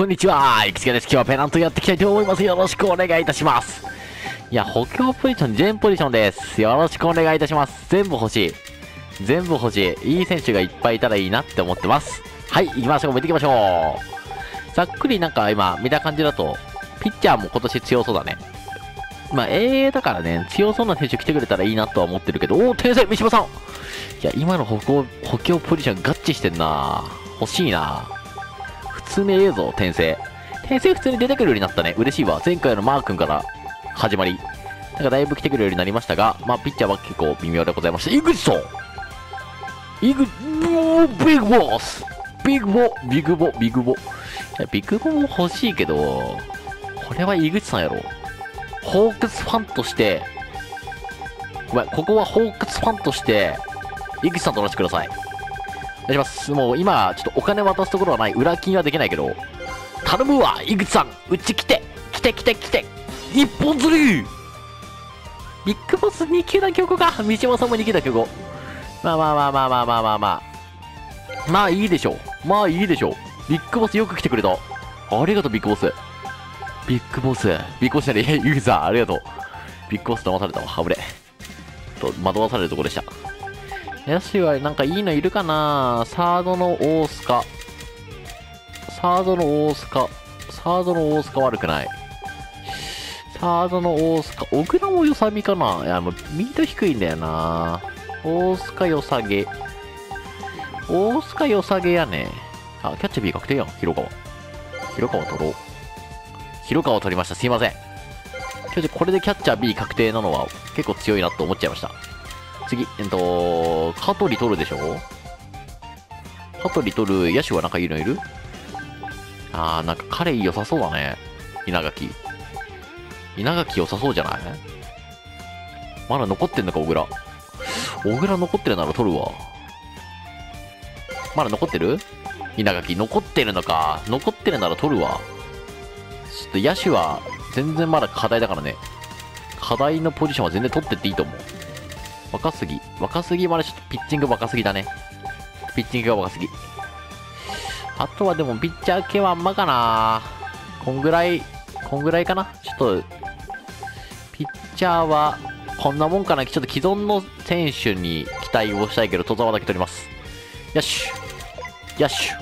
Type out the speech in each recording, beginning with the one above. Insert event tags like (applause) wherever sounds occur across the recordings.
こんにちは。いくつかです。今日はペナントやっていきたいと思います。よろしくお願いいたします。いや、補強ポジション、全ポジションです。よろしくお願いいたします。全部欲しい。全部欲しい。いい選手がいっぱいいたらいいなって思ってます。はい、行きましょう。見ていきましょう。ざっくりなんか今、見た感じだと、ピッチャーも今年強そうだね。まあ、AA だからね、強そうな選手来てくれたらいいなとは思ってるけど、おお、天才、三島さんいや、今の補強補強ポジション合致してんな欲しいな通にええぞ、転生。転生普通に出てくるようになったね。嬉しいわ。前回のマー君から始まり。なんかだいぶ来てくるようになりましたが、まあ、ピッチャーは結構微妙でございました。井口さん井口、ビッグボスビッグボ、ビッグボ、ビッグボ。いや、ビッグボも欲しいけど、これは井口さんやろ。ホークスファンとして、ごめん、ここはホークスファンとして、井口さんとらせてください。願いします。もう今、ちょっとお金渡すところはない。裏金はできないけど、頼むわ井口さんうち来て来て来て来て一本釣りビッグボス2級な曲か三島さんも2級な曲まあまあまあまあまあまあまあまあ。まあいいでしょう。まあいいでしょう。ビッグボスよく来てくれた。ありがとう、ビッグボス。ビッグボス。ビッグボスじゃねえ、ユーザー、ありがとう。ビッグボス騙されたわ。はぶれ。と、惑わされるとこでした。ヤシはなんかいいのいるかな？サードの大須賀。サードの大須賀。サードの大須賀悪くない。サードの大須賀。小倉も良さみかな？いや、もうミート低いんだよな大須賀良さげ。大須賀良さげやね。あ、キャッチャー B 確定やん。広川。広川取ろう。広川取りました。すいません。ちょっとこれでキャッチャー B 確定なのは結構強いなと思っちゃいました。次、えっと、香取取るでしょ？香取取る野手はなんかいいのいる？あー、なんか彼良さそうだね。稲垣。稲垣良さそうじゃない？まだ残ってんのか、小倉。小倉残ってるなら取るわ。まだ残ってる？稲垣。残ってるのか。残ってるなら取るわ。ちょっと野手は全然まだ課題だからね。課題のポジションは全然取ってっていいと思う。若すぎ。若すぎまでちょっとピッチング若すぎだね。ピッチングが若すぎ。あとはでもピッチャー系はあんまかなこんぐらい、こんぐらいかなちょっと、ピッチャーはこんなもんかなちょっと既存の選手に期待をしたいけど、戸沢だけ取ります。よし。よし。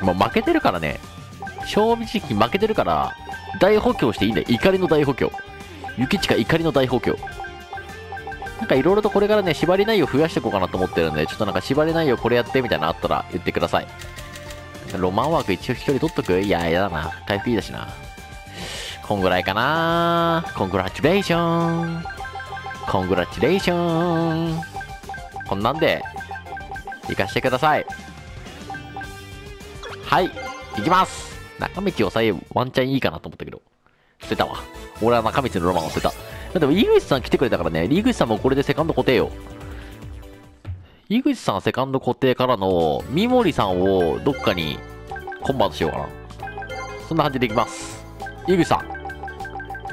もう負けてるからね。正直負けてるから、大補強していいんだよ。怒りの大補強。雪近怒りの大補強。なんかいろいろとこれからね、縛り内容増やしていこうかなと思ってるんで、ちょっとなんか縛り内容これやってみたいなのあったら言ってください。ロマンワーク一応一人取っとく？いや、やだな。回復いいだしな。こんぐらいかなコングラチュレーション。コングラチュレーション。こんなんで、行かしてください。はい、行きます中道を抑えワンチャンいいかなと思ったけど、捨てたわ。俺は中道のロマンを捨てた。でも、井口さん来てくれたからね、井口さんもこれでセカンド固定よ。井口さんセカンド固定からの、三森さんをどっかにコンバートしようかな。そんな感じでいきます。井口さ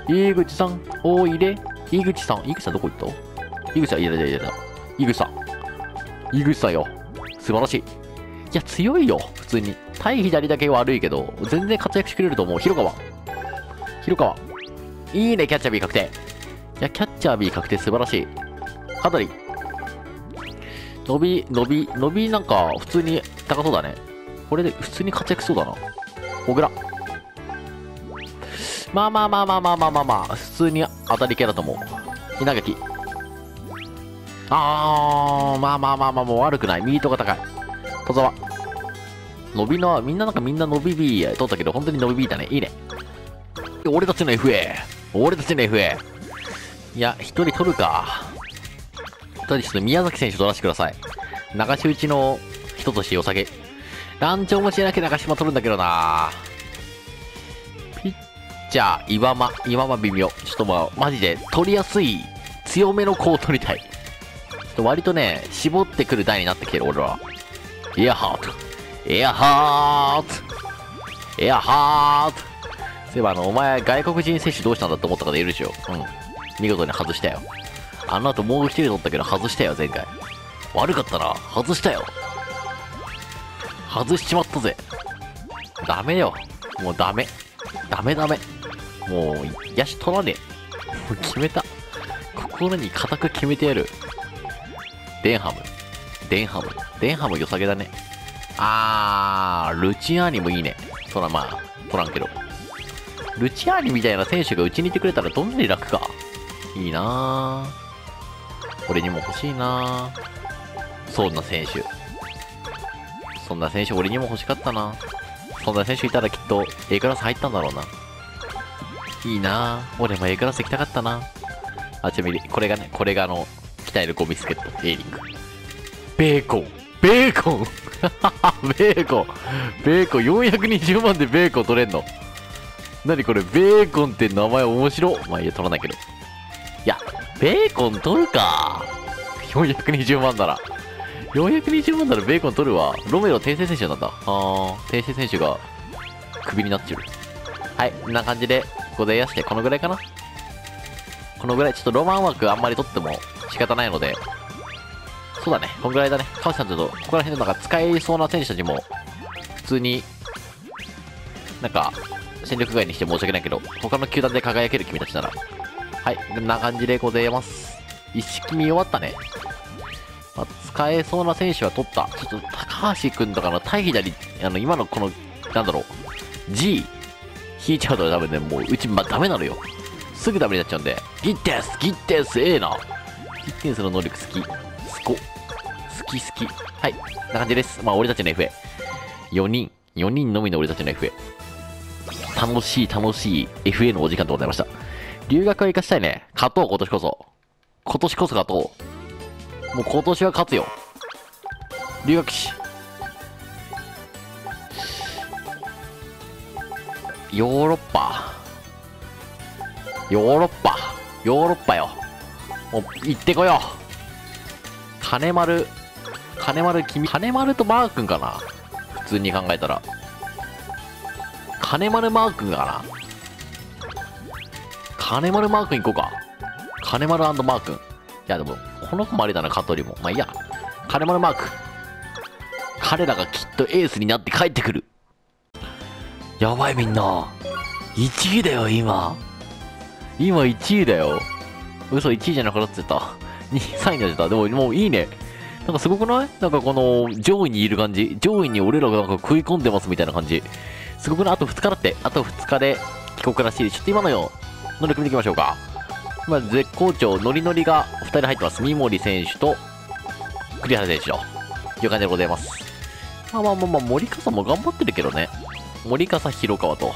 ん。井口さん、おいで。井口さん、井口さんどこ行った？井口さん、いやいやいやいや井口さん。井口さんよ。素晴らしい。いや、強いよ。普通に。対左だけ悪いけど、全然活躍してくれると思う。広川。広川。いいね、キャッチャー B 確定。いや、キャッチャー B 確定素晴らしい。かなり。伸び、伸び、伸びなんか普通に高そうだね。これで普通に活躍そうだな。小倉。まあまあまあまあまあまあまあ、まあ、普通に当たり系だと思う。稲垣。あー、まあまあまあまあ、もう悪くない。ミートが高い。戸沢。伸びの、みんななんかみんな伸び B 取ったけど、本当に伸び B だね。いいね。俺たちの FA。俺たちの FA。いや、一人取るか。とりちょっと宮崎選手取らせてください。流し打ちの人として良さげ。ランチョン持ちなきゃ長島取るんだけどなピッチャー、岩間。岩間微妙。ちょっとまあ、マジで取りやすい、強めの子を取りたい。ちょっと割とね、絞ってくる台になってきてる、俺は。エアハート。エアハート。エアハート。そういえばあの、お前外国人選手どうしたんだと思った方いるでしょ。うん。見事に外したよ。あの後もう一人取ったけど外したよ、前回。悪かったな。外したよ。外しちまったぜ。ダメよ。もうダメ。ダメダメ。もう、野手取らねえ。もう決めた。心に固く決めてやる。デンハム。デンハム。デンハム良さげだね。あー、ルチアーニもいいね。そらまあ、取らんけど。ルチアーニみたいな選手がうちにいてくれたらどんなに楽か。いいなぁ。俺にも欲しいなぁ。そんな選手。そんな選手俺にも欲しかったなそんな選手いたらきっと A クラス入ったんだろうな。いいなぁ。俺も A クラス行きたかったなあ、ちなみに、これがね、これがあの、鍛えるゴミスケット、A リング。ベーコンベーコン (laughs) ベーコンベーコン420万でベーコン取れんの何これ？ベーコンって名前面白まあいいや、取らないけど。いや、ベーコン取るか。420万なら。420万ならベーコン取るわ。ロメロ転生選手なんだ。あー、転生選手がクビになっちゃう。はい、こんな感じで、ございまして、このぐらいかな。このぐらい、ちょっとロマン枠あんまり取っても仕方ないので、そうだね、このぐらいだね。カウさんちょっと、ここら辺でなんか使えそうな選手たちも、普通に、なんか、戦力外にして申し訳ないけど、他の球団で輝ける君たちなら。はい、こんな感じでございます。一式見終わったね。まあ、使えそうな選手は取った。ちょっと、高橋君とかの対左、あの、今のこの、なんだろう、G、引いちゃうと多分ね、もう、うち、まあ、ダメなのよ。すぐダメになっちゃうんで、ギッテスギッテスええなギッテスの能力好き。すこ。好き好き。はい、こんな感じです。まあ、俺たちの FA。4人、4人のみの俺たちの FA。楽しい楽しい FA のお時間でございました。留学は行かしたいね。勝とう、今年こそ。今年こそ勝とう。もう今年は勝つよ。留学し。ヨーロッパ。ヨーロッパ。ヨーロッパよ。もう行ってこよう。金丸。金丸君。金丸とマー君かな？普通に考えたら。金丸マー君かな？金丸マー君行こうか。金丸マー君。いやでも、この子もありだな、カトリも。まあいいや。金丸マーク。彼らがきっとエースになって帰ってくる。やばいみんな。1位だよ、今。今1位だよ。嘘、1位じゃなくなってた。2位、3位になってた。でも、もういいね。なんかすごくない？なんかこの、上位にいる感じ。上位に俺らがなんか食い込んでますみたいな感じ。すごくない？あと2日だって。あと2日で帰国らしい。ちょっと今のよ、能力見ていきましょうか。まあ、絶好調、ノリノリが2人入ってます。三森選手と、栗原選手という感じでございます。まあまあまあまあ、森笠も頑張ってるけどね。森笠、広川と、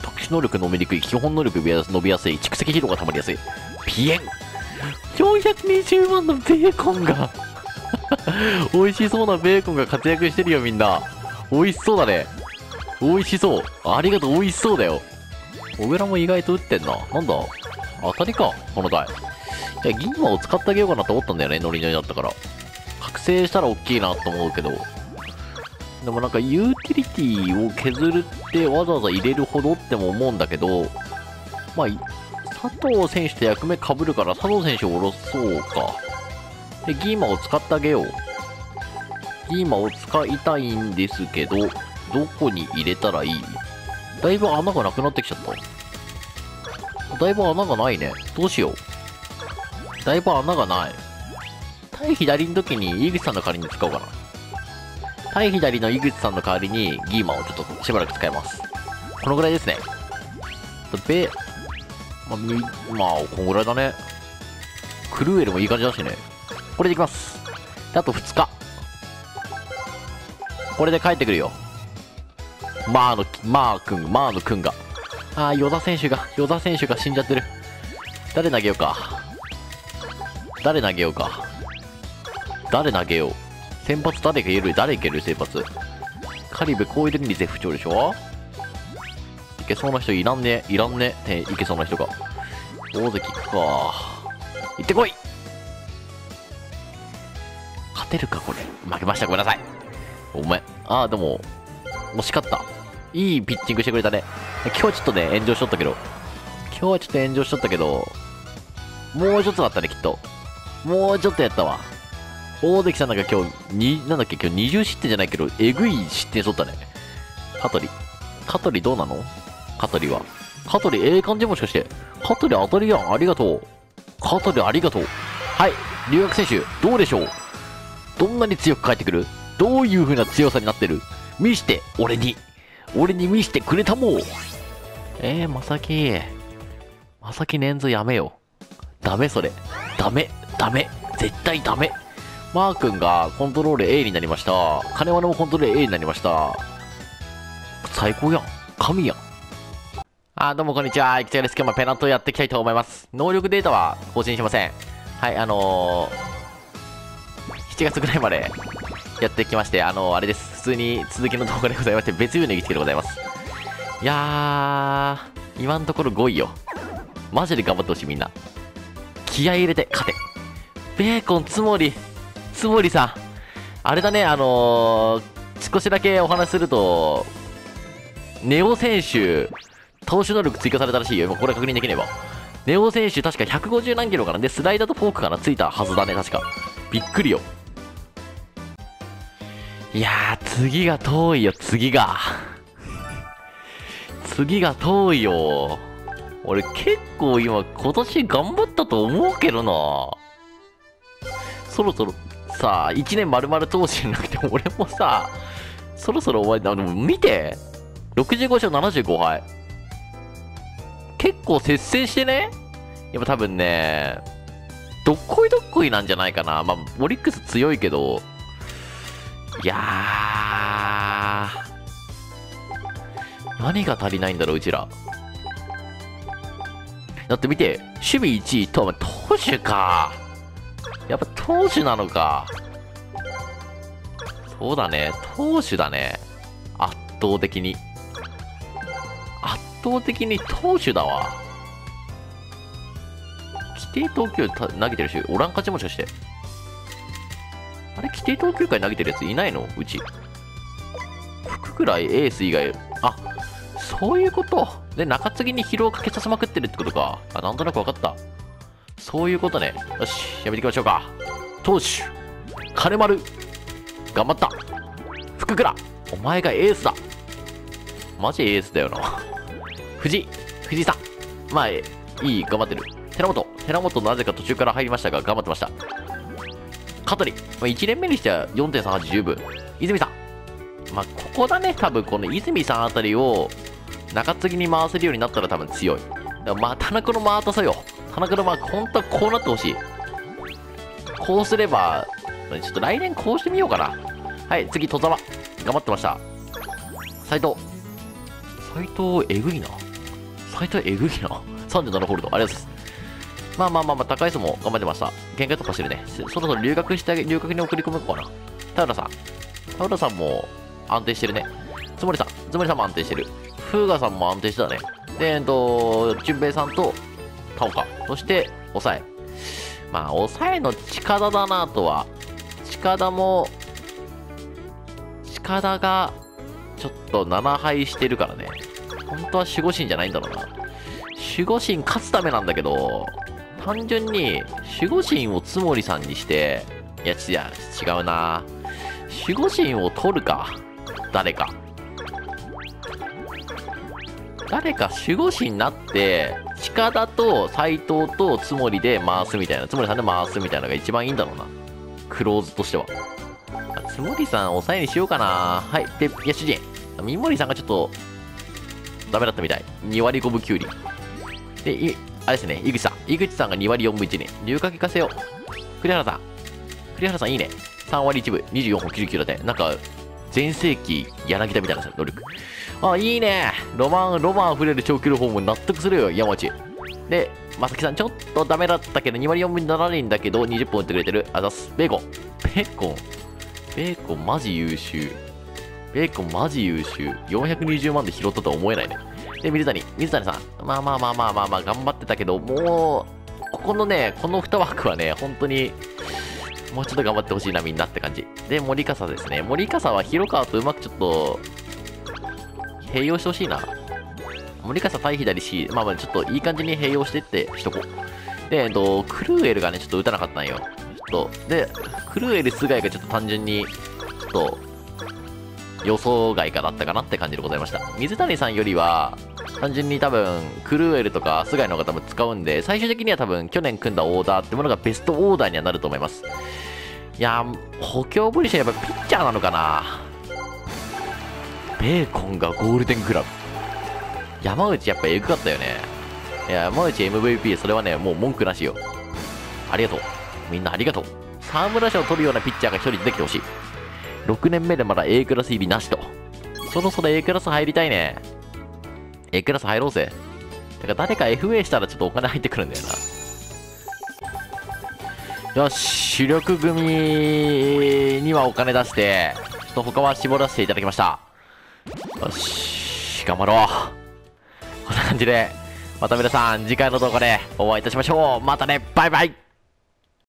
特殊能力飲みにくい、基本能力伸びやすい、蓄積疲労が溜まりやすい。ピエン !420 万のベーコンが (laughs) 美味しそうなベーコンが活躍してるよ、みんな。美味しそうだね。美味しそう。ありがとう、美味しそうだよ。小倉も意外と打ってんな。なんだ？当たりか、この台。いや、銀歯を使ってあげようかなと思ったんだよね、ノリノリだったから。覚醒したら大きいなと思うけど。でもなんかユーティリティを削るってわざわざ入れるほどっても思うんだけど、まあ、佐藤選手と役目被るから佐藤選手を下ろそうか。で、ギーマを使ってあげよう。ギーマを使いたいんですけど、どこに入れたらいい？だいぶ穴がなくなってきちゃった。だいぶ穴がないね。どうしよう。だいぶ穴がない。対左の時に井口さんの代わりに使おうかな。対左の井口さんの代わりにギーマンをちょっとしばらく使います。このぐらいですね。べ、まあ、み、まあ、こんぐらいだね。クルーエルもいい感じだしね。これでいきます。あと2日。これで帰ってくるよ。マーの、マー君、マーの君が。ああ、与田選手が、与田選手が死んじゃってる。誰投げようか。誰投げようか。誰投げよう。先発誰がいる誰いける先発。カリブこういう時に絶不調でしょいけそうな人いらんね。いらんね。ていけそうな人が。大関行くか。行ってこい勝てるかこれ。負けました。ごめんなさい。ごめん。ああ、でも、惜しかった。いいピッチングしてくれたね。今日はちょっとね、炎上しとったけど。今日はちょっと炎上しとったけど、もうちょっとだったね、きっと。もうちょっとやったわ。大関さんなんか今日、に、なんだっけ、今日20失点じゃないけど、えぐい失点しとったね。香取。香取どうなの？香取は。香取、ええ感じもしかして。香取当たりやん。ありがとう。香取ありがとう。はい。留学選手、どうでしょう？どんなに強く帰ってくる？どういう風な強さになってる？見して、俺に。俺に見してくれたもん。えー、まさき。まさき捻挫やめよ。ダメそれ。ダメ。ダメ。絶対ダメ。マー君がコントロール A になりました。金丸もコントロール A になりました。最高やん。神やん。あ、どうもこんにちは。いきちゃです。今日もペナントやっていきたいと思います。能力データは更新しません。はい、あのー、7月ぐらいまでやってきまして、あのー、あれです。普通に続きの動画でございまして、別ユニギつけでございます。いやー、今のところ5位よ。マジで頑張ってほしい、みんな。気合入れて、勝て。ベーコン、つもり。つもりさん。あれだね、あのー、少しだけお話すると、ネオ選手、投手能力追加されたらしいよ。今これ確認できねば。ネオ選手確か150何キロかなで、スライダーとフォークかなついたはずだね、確か。びっくりよ。いやー、次が遠いよ、次が。次が遠いよ。俺結構今、今年頑張ったと思うけどな。そろそろさあ、1年丸々通しじゃなくて、俺もさ、そろそろ終わりだ。でも見て !65 勝75敗。結構接戦してねやっぱ多分ね、どっこいどっこいなんじゃないかな。まあ、オリックス強いけど、いやー、何が足りないんだろう、うちら。だって見て、守備1位と、投手か。やっぱ投手なのか。そうだね。投手だね。圧倒的に。圧倒的に投手だわ。規定投球投げてるし、おらん勝ちもしかして。あれ規定投球回投げてるやついないの？うち。福くらいエース以外。そういうこと？で、中継ぎに疲労をかけさせまくってるってことか。あ、なんとなく分かった。そういうことね。よし、やめていきましょうか。投手、金丸、頑張った。福倉、お前がエースだ。マジエースだよな。(laughs) 藤井、藤井さん。まあ、いい、頑張ってる。寺本、寺本なぜか途中から入りましたが、頑張ってました。香取、まあ、1年目にしては4.38十分。泉さん。まあ、ここだね、多分この泉さんあたりを中継ぎに回せるようになったら多分強い。だからまあ、田中の回ったさよ。田中のマーク、本当はこうなってほしい。こうすれば、ちょっと来年こうしてみようかな。はい、次、戸沢。頑張ってました。斎藤。斎藤、えぐいな。斎藤、えぐいな。37ホールド、ありがとうございます。まあまあまあまあ、高い人も頑張ってました。限界突破してるね。そろそろ留学してあげ、留学に送り込むかな。田浦さん。田浦さんも安定してるね。つもりさん。つもりさんも安定してる。風雅さんも安定してたね。で、えっと、淳平さんと田岡。そして、抑え。まあ、抑えの近田だなとは。近田も、近田が、ちょっと7敗してるからね。本当は守護神じゃないんだろうな。守護神勝つためなんだけど、単純に守護神を津森さんにして、いや、違うな。守護神を取るか。誰か。誰か守護神になって、近田と斎藤と津森で回すみたいな、津森さんで回すみたいなのが一番いいんだろうな。クローズとしては。津森さん抑えにしようかな。はい。で、野手陣。三森さんがちょっと、ダメだったみたい。2割5分9厘。で、い、あれですね、井口さん。井口さんが2割4分1厘。留学行かせよう。栗原さん。栗原さんいいね。3割1分、24本99だって。なんか、全盛期柳田みたいな能力。あ、いいね。ロマン、ロマン溢れる長距離訪問納得するよ、山内。で、まさきさん、ちょっとダメだったけど、2割4分7厘だけど、20本打ってくれてる。あざす。ベーコン。ベーコン。ベーコン、マジ優秀。ベーコン、マジ優秀。420万で拾ったとは思えないね。で、水谷。水谷さん。まあまあまあまあまあまあ、頑張ってたけど、もう、ここのね、この2枠はね、本当に、もうちょっと頑張ってほしいな、みんなって感じ。で、森笠ですね。森笠は広川とうまくちょっと、併用してほしいな。森笠対左 C、まあまあちょっといい感じに併用してってしとこう。で、えっと、クルーエルがね、ちょっと打たなかったんよ。ちょっと、で、クルーエル菅井がちょっと単純に、ちょっと、予想外かだったかなって感じでございました水谷さんよりは単純に多分クルーエルとか菅井の方も使うんで最終的には多分去年組んだオーダーってものがベストオーダーにはなると思いますいや補強ポジションやっぱピッチャーなのかなベーコンがゴールデングラブ。山内やっぱエグかったよね。いや山内 MVP それはねもう文句なしよ。ありがとう。みんなありがとう。沢村賞を取るようなピッチャーが1人出てきてほしい。6年目でまだ A クラス入りなしと。そろそろ A クラス入りたいね。A クラス入ろうぜ。だから誰か FA したらちょっとお金入ってくるんだよな。よし主力組にはお金出してちょっと他は絞らせていただきました。よし頑張ろう。こんな感じでまた皆さん次回の動画でお会いいたしましょう。またねバイバイ。